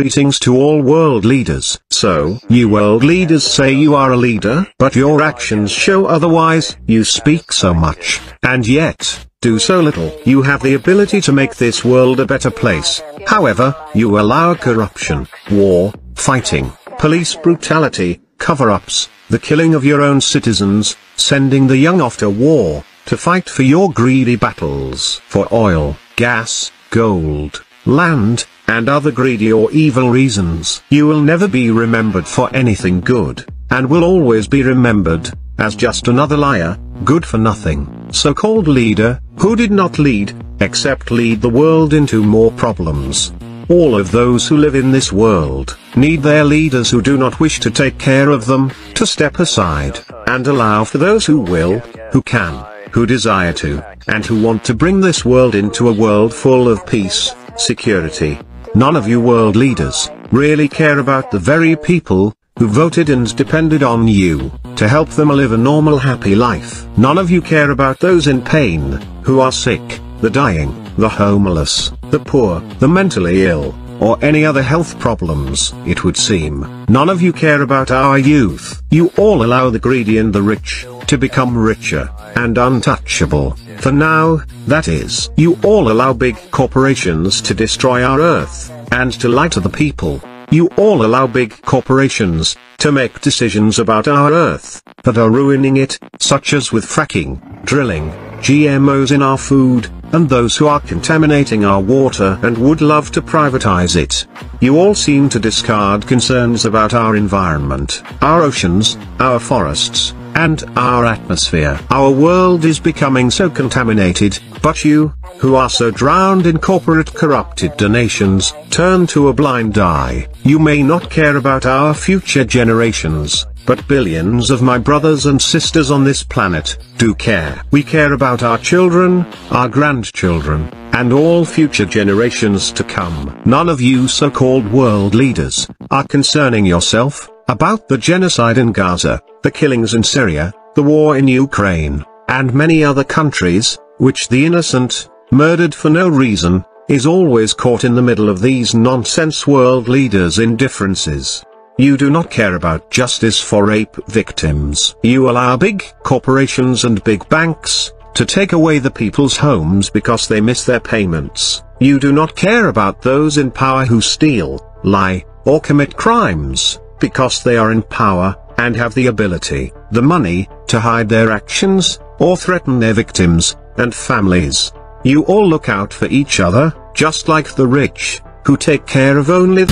Greetings to all world leaders. So, you world leaders say you are a leader, but your actions show otherwise. You speak so much, and yet, do so little. You have the ability to make this world a better place. However, you allow corruption, war, fighting, police brutality, cover-ups, the killing of your own citizens, sending the young off to war, to fight for your greedy battles for oil, gas, gold, land, and other greedy or evil reasons. You will never be remembered for anything good, and will always be remembered, as just another liar, good for nothing, so-called leader, who did not lead, except lead the world into more problems. All of those who live in this world, need their leaders who do not wish to take care of them, to step aside, and allow for those who will, who can, who desire to, and who want to bring this world into a world full of peace, security. None of you world leaders, really care about the very people, who voted and depended on you, to help them live a normal happy life. None of you care about those in pain, who are sick, the dying, the homeless, the poor, the mentally ill, or any other health problems, it would seem. None of you care about our youth. You all allow the greedy and the rich, to become richer, and untouchable. For now, that is. You all allow big corporations to destroy our earth, and to lie to the people. You all allow big corporations, to make decisions about our earth, that are ruining it, such as with fracking, drilling, GMOs in our food, and those who are contaminating our water and would love to privatize it. You all seem to discard concerns about our environment, our oceans, our forests, and our atmosphere. Our world is becoming so contaminated, but you, who are so drowned in corporate corrupted donations, turn to a blind eye. You may not care about our future generations, but billions of my brothers and sisters on this planet, do care. We care about our children, our grandchildren, and all future generations to come. None of you so-called world leaders, are concerning yourself, about the genocide in Gaza, the killings in Syria, the war in Ukraine, and many other countries, which the innocent, murdered for no reason, is always caught in the middle of these nonsense world leaders' indifferences. You do not care about justice for rape victims. You allow big corporations and big banks, to take away the people's homes because they miss their payments. You do not care about those in power who steal, lie, or commit crimes, because they are in power, and have the ability, the money, to hide their actions, or threaten their victims, and families. You all look out for each other, just like the rich, who take care of only